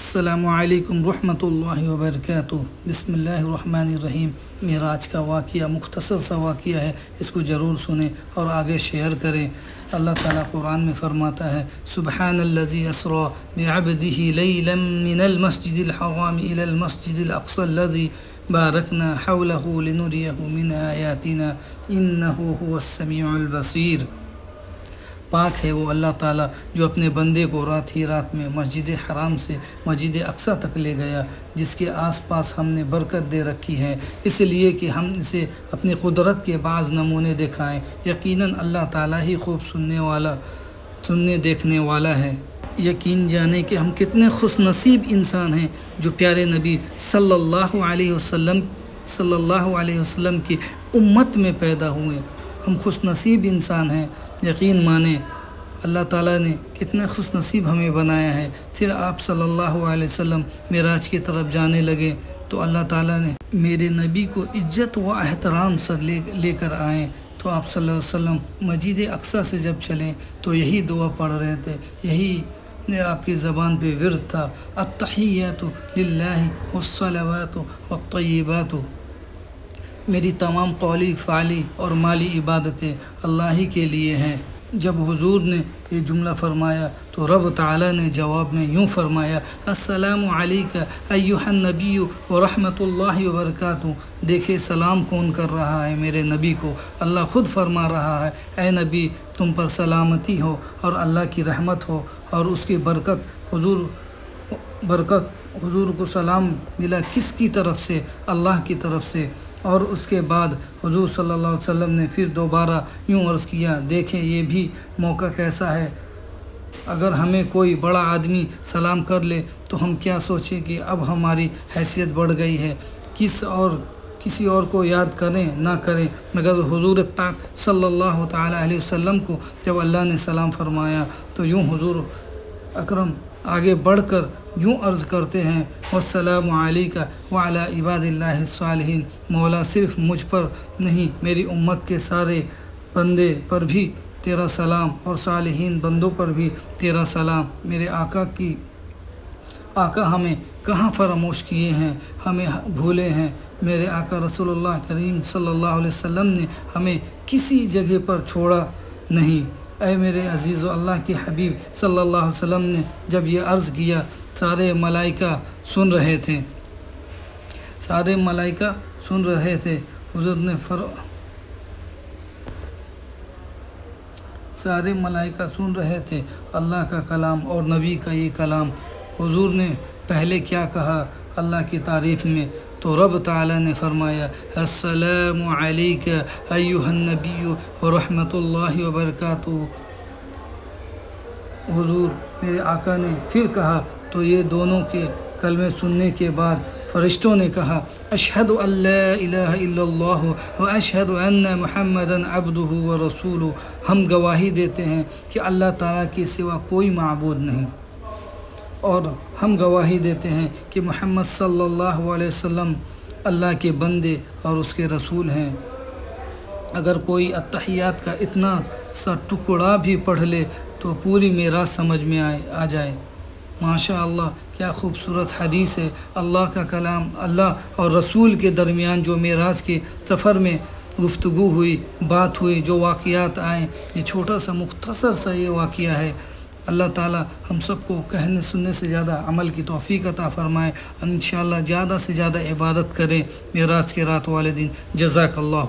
السلام علیکم ورحمۃ اللہ وبرکاتہ۔ بسم اللہ الرحمن الرحیم۔ معراج کا واقعہ، مختصر سا واقعہ ہے، اس کو ضرور سنیں اور آگے شیئر کریں۔ اللہ تعالیٰ قرآن میں فرماتا ہے سبحان الذي اسرا بعبده ليلا من المسجد الحرام الى المسجد الاقصى الذي باركنا حوله لنريه من آياتنا انه هو السميع البصير پاک ہے وہ اللہ تعالیٰ جو اپنے بندے کو رات ہی رات میں مسجد حرام سے مسجد اقصہ تک لے گیا، جس کے آس پاس ہم نے برکت دے رکھی ہے۔ اس لیے کہ ہم اسے اپنی قدرت کے بعض نمونے دکھائیں۔ یقیناً اللہ تعالیٰ ہی خوب سننے والا، سننے دیکھنے والا ہے۔ یقین جانے کہ ہم کتنے خوش نصیب انسان ہیں جو پیارے نبی صلی اللہ علیہ وسلم، صلی اللہ علیہ وسلم کی امت میں پیدا ہوئے۔ ہم خوش نصیب انسان ہیں، یقین مانیں۔ اللہ تعالیٰ نے کتنے خوش نصیب ہمیں بنایا ہے۔ پھر آپ صلی اللہ علیہ وسلم معراج کی طرف جانے لگے تو اللہ تعالیٰ نے میرے نبی کو عزت و احترام سے لے لے کر آئیں تو آپ صلی اللہ علیہ وسلم مجید اقصہ سے جب چلیں تو یہی دعا پڑھ رہے تھے۔ یہی آپ کی زبان پہ ورد تھا۔ التحیات للہ والصلوات والطیبات۔ میری تمام قولی، فعلی اور مالی عبادتیں اللہ ہی کے لیے ہیں۔ جب حضور نے یہ جملہ فرمایا تو رب تعالیٰ نے جواب میں یوں فرمایا، السلام علیکہ ایوہ النبی و رحمۃ اللہ وبرکاتہ دیکھے سلام کون کر رہا ہے میرے نبی کو۔ اللہ خود فرما رہا ہے، اے نبی، تم پر سلامتی ہو اور اللہ کی رحمت ہو اور اس کی برکت، حضور برکت، حضور کو سلام ملا کس کی طرف سے؟ اللہ کی طرف سے۔ اور اس کے بعد حضور صلی اللہ علیہ وسلم نے پھر دوبارہ یوں عرض کیا، دیکھیں یہ بھی موقع کیسا ہے۔ اگر ہمیں کوئی بڑا آدمی سلام کر لے تو ہم کیا سوچیں کہ اب ہماری حیثیت بڑھ گئی ہے۔ کس اور کسی اور کو یاد کریں، نہ کریں۔ مگر حضور پاک صلی اللہ تعالیٰ علیہ وسلم کو جب اللہ نے سلام فرمایا تو یوں حضور اکرم، آگے بڑھ کر یوں عرض کرتے ہیں، والسلام علیکہ وعلی عباد اللہ الصالحین۔ مولا صرف مجھ پر نہیں، میری امت کے سارے بندے پر بھی تیرا سلام اور صالحین بندوں پر بھی تیرا سلام۔ میرے آقا کی، آقا ہمیں کہاں فراموش کیے ہیں؟ ہمیں بھولے ہیں۔ میرے آقا رسول اللہ کریم صلی اللہ علیہ وسلم نے ہمیں کسی جگہ پر چھوڑا نہیں۔ اے میرے عزیز و اللہ کے حبیب صلی اللہ علیہ وسلم نے جب یہ عرض کیا، سارے ملائکہ سن رہے تھے۔ سارے ملائکہ سن رہے تھے۔ حضور نے فر سارے ملائکہ سن رہے تھے۔ اللہ کا کلام اور نبی کا یہ کلام۔ حضور نے پہلے کیا کہا؟ اللہ کی تعریف میں۔ تو رب تعالیٰ نے فرمایا، السلام علیکہ ایوہ النبی و رحمۃ اللہ وبرکاتہ حضور، میرے آقا نے پھر کہا، تو یہ دونوں کے کلمے سننے کے بعد فرشتوں نے کہا اشہد اللہ الہ الا اللہ و اشہد ان محمد عبدہ و رسول ہم گواہی دیتے ہیں کہ اللہ تعالیٰ کی سوا کوئی معبود نہیں۔ اور ہم گواہی دیتے ہیں کہ محمد صلی اللہ علیہ وسلم اللہ کے بندے اور اس کے رسول ہیں۔ اگر کوئی اتحیات کا اتنا سا ٹکڑا بھی پڑھ لے تو پوری میرا سمجھ میں آئے، آ جائے۔ ماشاء اللہ کیا خوبصورت حدیث ہے۔ اللہ کا کلام اللہ اور رسول کے درمیان جو معراج کے سفر میں گفتگو ہوئی، بات ہوئی، جو واقعات آئیں یہ چھوٹا سا مختصر سا یہ واقعہ ہے۔ اللہ تعالی ہم سب کو کہنے سننے سے زیادہ عمل کی توفیق عطا فرمائے۔ انشاءاللہ زیادہ سے زیادہ عبادت کریں۔ معراج کے رات والے دن۔ جزاک اللہ